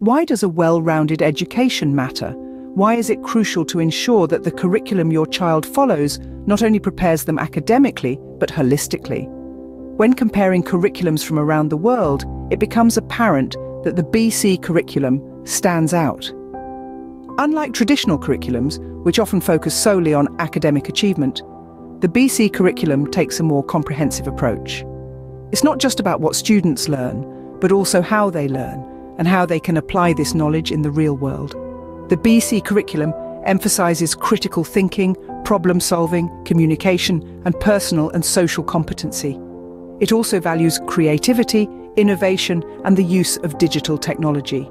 Why does a well-rounded education matter? Why is it crucial to ensure that the curriculum your child follows not only prepares them academically, but holistically? When comparing curriculums from around the world, it becomes apparent that the BC curriculum stands out. Unlike traditional curriculums, which often focus solely on academic achievement, the BC curriculum takes a more comprehensive approach. It's not just about what students learn, but also how they learn and how they can apply this knowledge in the real world. The BC curriculum emphasises critical thinking, problem solving, communication and personal and social competency. It also values creativity, innovation and the use of digital technology.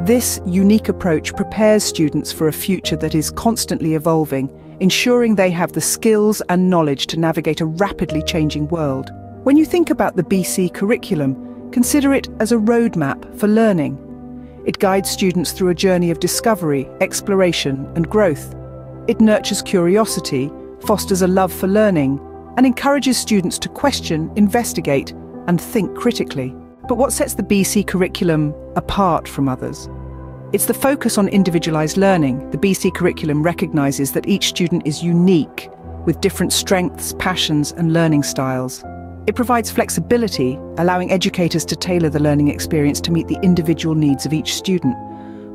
This unique approach prepares students for a future that is constantly evolving, ensuring they have the skills and knowledge to navigate a rapidly changing world. When you think about the BC curriculum, Consider it as a roadmap for learning. It guides students through a journey of discovery, exploration and growth. It nurtures curiosity, fosters a love for learning, and encourages students to question, investigate and think critically. But what sets the BC curriculum apart from others? It's the focus on individualised learning. The BC curriculum recognises that each student is unique, with different strengths, passions and learning styles. It provides flexibility, allowing educators to tailor the learning experience to meet the individual needs of each student.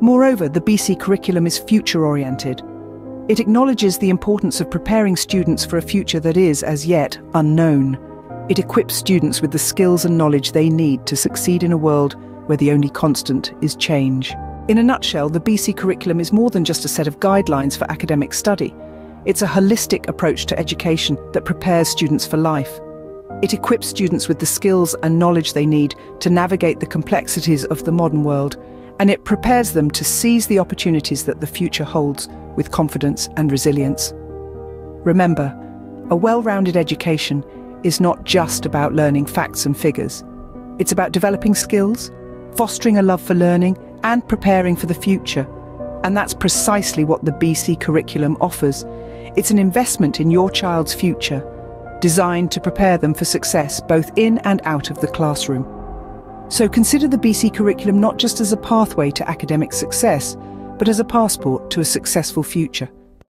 Moreover, the BC curriculum is future-oriented. It acknowledges the importance of preparing students for a future that is, as yet, unknown. It equips students with the skills and knowledge they need to succeed in a world where the only constant is change. In a nutshell, the BC curriculum is more than just a set of guidelines for academic study. It's a holistic approach to education that prepares students for life. It equips students with the skills and knowledge they need to navigate the complexities of the modern world, and it prepares them to seize the opportunities that the future holds with confidence and resilience. Remember, a well-rounded education is not just about learning facts and figures. It's about developing skills, fostering a love for learning, and preparing for the future. And that's precisely what the BC curriculum offers. It's an investment in your child's future designed to prepare them for success both in and out of the classroom. So consider the BC curriculum not just as a pathway to academic success, but as a passport to a successful future.